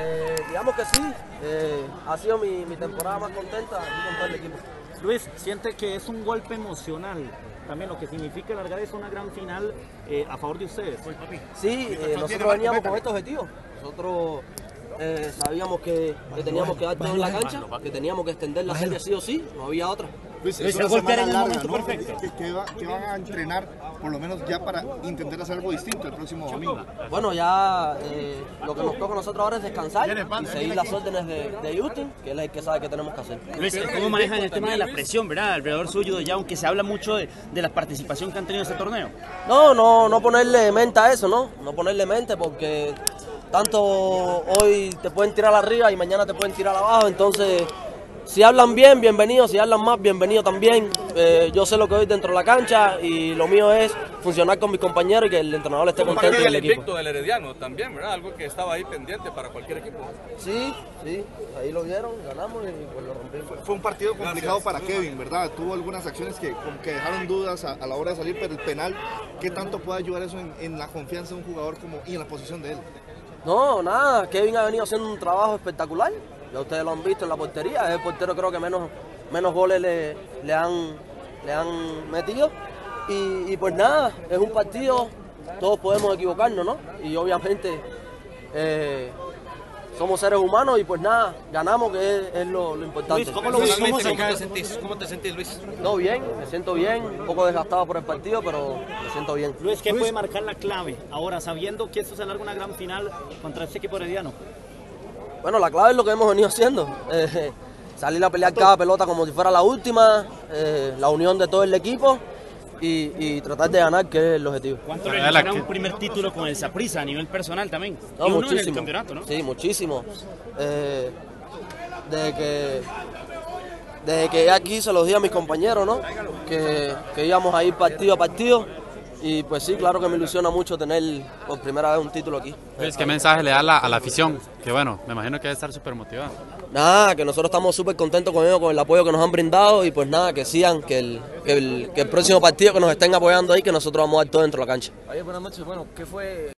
Eh, digamos que sí, eh, ha sido mi, mi temporada más contenta aquí con todo el equipo. Luis, siente que es un golpe emocional también lo que significa largar es una gran final eh, a favor de ustedes. Sí, eh, nosotros veníamos con este objetivo. Nosotros eh, sabíamos que, que, teníamos que dar todo en la cancha, que teníamos que extender la serie sí o sí, no había otra. Luis, es una semana larga, ¿no? ¿Qué, va, ¿Qué, van a entrenar, por lo menos ya para intentar hacer algo distinto el próximo domingo? Bueno, ya eh, lo que nos toca a nosotros ahora es descansar y seguir las órdenes de, de Houston, que es el que sabe qué tenemos que hacer. Luis, ¿cómo manejan el tema de la presión, verdad? Alrededor suyo, ya aunque se habla mucho de, de la participación que han tenido en ese torneo. No, no, no ponerle mente a eso, ¿no? No ponerle mente porque tanto hoy te pueden tirar arriba y mañana te pueden tirar abajo, entonces si hablan bien, bienvenido, si hablan más, bienvenido también. Eh, yo sé lo que doy dentro de la cancha y lo mío es funcionar con mis compañeros y que el entrenador esté contento el equipo. del Herediano también, ¿verdad? Algo que estaba ahí pendiente para cualquier equipo. Sí, sí, ahí lo vieron, ganamos y pues lo rompimos. Fue un partido complicado para Kevin, ¿verdad? Tuvo algunas acciones que, que dejaron dudas a, a, la hora de salir, pero el penal, ¿qué tanto puede ayudar eso en, en la confianza de un jugador como y en la posición de él? No, nada, Kevin ha venido haciendo un trabajo espectacular. Ya ustedes lo han visto en la portería, es el portero creo que menos, menos goles le, le, han, le han metido. Y, y, pues nada, es un partido, todos podemos equivocarnos, ¿no? Y obviamente eh, somos seres humanos y pues nada, ganamos que es, es lo, lo, importante. Luis, ¿cómo, lo, ¿cómo, ¿cómo, te sentís? ¿Cómo te sentís, Luis? No, bien, me siento bien, un poco desgastado por el partido, pero me siento bien. Luis, ¿qué Luis. puede marcar la clave ahora, sabiendo que esto se alarga una gran final contra este equipo herediano? Bueno, la clave es lo que hemos venido haciendo. Eh, salir a pelear cada pelota como si fuera la última, eh, la unión de todo el equipo y, y, tratar de ganar, que es el objetivo. ¿Cuánto le era un primer título con el Saprissa a nivel personal también? No, y uno muchísimo. En el campeonato, ¿no? Sí, muchísimo. Eh, desde que desde que aquí se los di a mis compañeros, ¿no? Que, que íbamos a ir partido a partido. Y pues sí, claro que me ilusiona mucho tener por primera vez un título aquí. Luis, ¿qué mensaje le da a la, a la afición? Que bueno, me imagino que debe estar súper motivada. Nada, que nosotros estamos súper contentos con ellos, con el apoyo que nos han brindado y pues nada, que sigan, que el, que el, que el próximo partido que nos estén apoyando ahí, que nosotros vamos a dar todo dentro de la cancha. Oye, buenas noches, bueno, ¿qué fue?